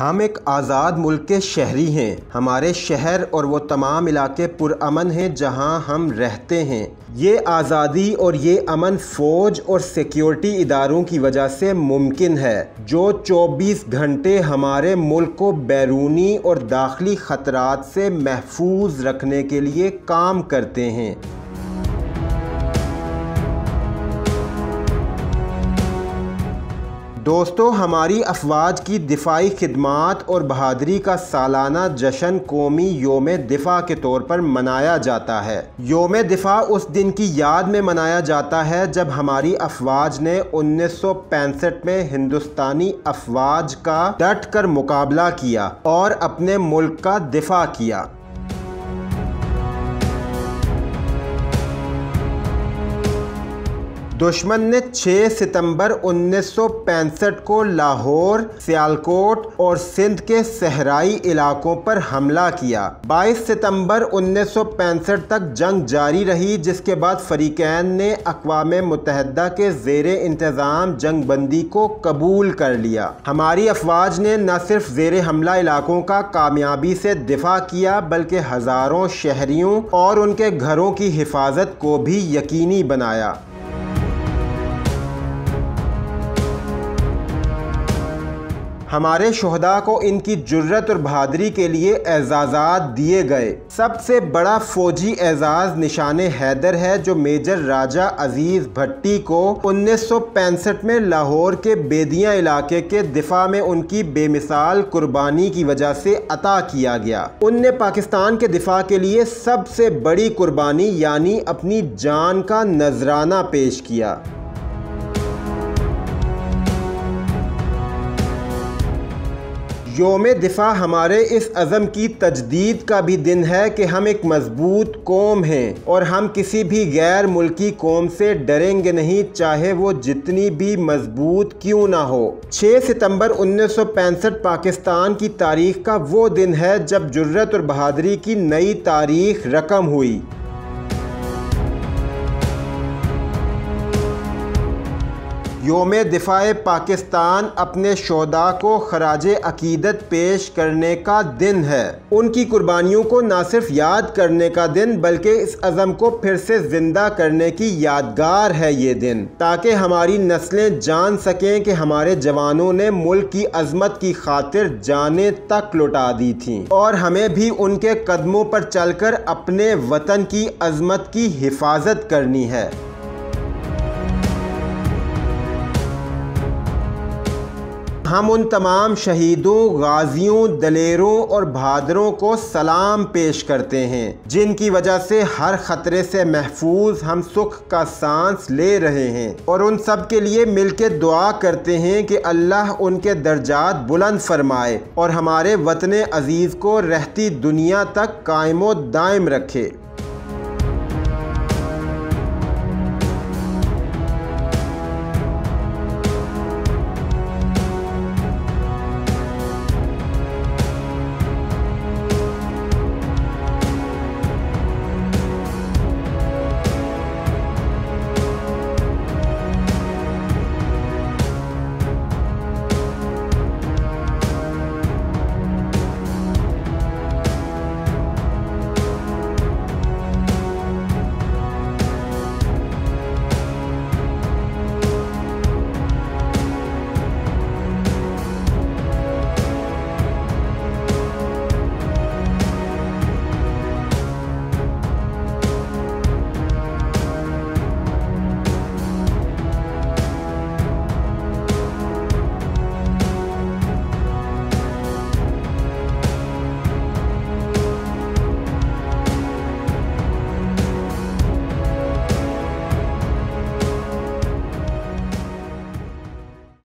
हम एक आज़ाद मुल्क के शहरी हैं। हमारे शहर और वो तमाम इलाके पुरअमन हैं जहाँ हम रहते हैं। ये आज़ादी और ये अमन फ़ौज और सिक्योरिटी इदारों की वजह से मुमकिन है, जो 24 घंटे हमारे मुल्क को बैरूनी और दाखिली ख़तरात से महफूज रखने के लिए काम करते हैं। दोस्तों, हमारी अफवाज की दिफाई खदमात और बहादरी का सालाना जश्न कौमी योम दिफा के तौर पर मनाया जाता है। योम दिफा उस दिन की याद में मनाया जाता है जब हमारी अफवाज ने उन्नीस सौ पैंसठ में हिंदुस्तानी अफवाज का डट कर मुकाबला किया और अपने मुल्क का दिफा किया। दुश्मन ने 6 सितंबर 1965 को लाहौर, सियालकोट और सिंध के सहराई इलाकों पर हमला किया। 22 सितंबर 1965 तक जंग जारी रही, जिसके बाद फरीकैन ने अकवा मुतहदा के जेर इंतज़ाम जंग बंदी को कबूल कर लिया। हमारी अफवाज ने न सिर्फ़ जेर हमला इलाकों का कामयाबी से दिफा किया, बल्कि हज़ारों शहरियों और उनके घरों की हिफाजत को भी यकीनी बनाया। हमारे शहदा को इनकी जुर्रत और बहादरी के लिए एजाज़ात दिए गए। सबसे बड़ा फौजी एजाज़ निशान हैदर है, जो मेजर राजा अज़ीज़ भट्टी को उन्नीस सौ पैंसठ में लाहौर के बेदिया इलाके के दिफा में उनकी बेमिसाल कुर्बानी की वजह से अता किया गया। उनने पाकिस्तान के दिफा के लिए सबसे बड़ी कुर्बानी, यानी अपनी जान का नजराना पेश किया। योम दिफा, हमारे इस अज़म की तजदीद का भी दिन है कि हम एक मज़बूत कौम हैं और हम किसी भी गैर मुल्की कौम से डरेंगे नहीं, चाहे वो जितनी भी मज़बूत क्यों ना हो। 6 सितंबर 1965 पाकिस्तान की तारीख का वो दिन है जब जुर्रत और बहादरी की नई तारीख रकम हुई। योम दिफा पाकिस्तान अपने शोदा को खराज अकीदत पेश करने का दिन है। उनकी कुर्बानियों को न सिर्फ़ याद करने का दिन, बल्कि इस अज़म को फिर से ज़िंदा करने की यादगार है ये दिन। ताकि हमारी नस्लें जान सकें कि हमारे जवानों ने मुल्क की अजमत की खातिर जाने तक लुटा दी थी। और हमें भी उनके कदमों पर चलकर अपने वतन की अजमत की हिफाजत करनी है। हम उन तमाम शहीदों, गाजियों, दलेरों और बहादरों को सलाम पेश करते हैं, जिनकी वजह से हर ख़तरे से महफूज हम सुख का सांस ले रहे हैं और उन सब के लिए मिल के दुआ करते हैं कि अल्लाह उनके दर्जात बुलंद फरमाए और हमारे वतन अज़ीज़ को रहती दुनिया तक कायमो दायम रखे।